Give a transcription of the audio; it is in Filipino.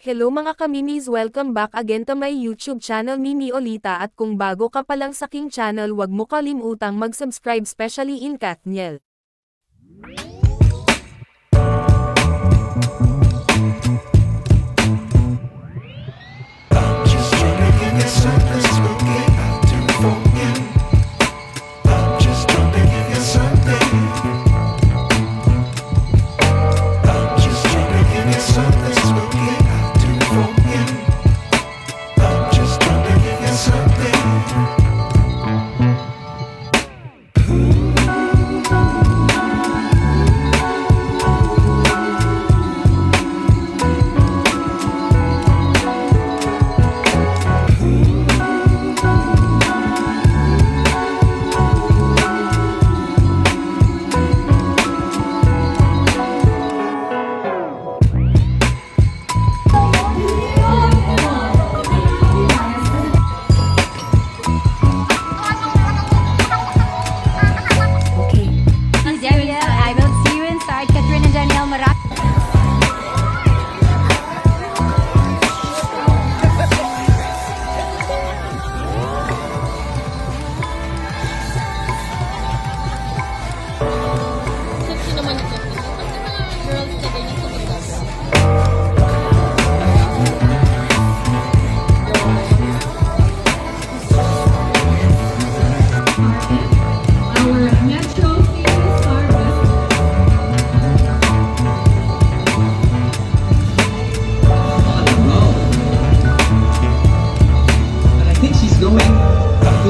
Hello mga kamimis welcome back again to my YouTube channel Mimi Olita at kung bago ka pa lang sa king channel wag mo kalimutang mag-subscribe specially in Kathniel.